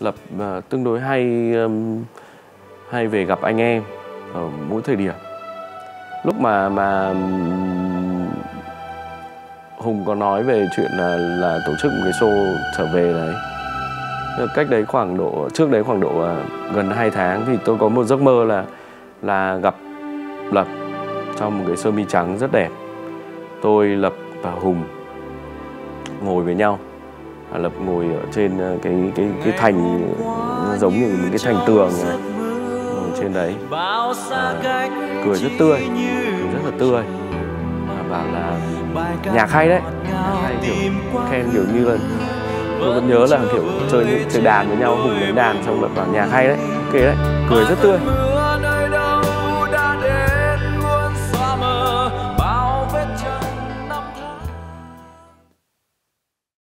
Lập uh, tương đối hay um, hay về gặp anh em ở mỗi thời điểm. Lúc mà mà um, Hùng có nói về chuyện là là tổ chức một cái show trở về đấy. Ờ, cách đấy khoảng độ trước đấy khoảng độ uh, gần 2 tháng thì tôi có một giấc mơ là là gặp Lập trong một cái sơ mi trắng rất đẹp. Tôi Lập và Hùng ngồi với nhau À, lập ngồi ở trên à, cái cái cái thành giống như một cái thành tường này. Ngồi trên đấy. À, cười rất tươi cười rất là tươi. À, bảo là nhạc hay đấy. Nhạc hay kiểu khen kiểu như là tôi vẫn nhớ là kiểu chơi chơi đàn với nhau hùng đánh đàn xong lại bảo nhạc hay đấy. Ok đấy cười rất tươi.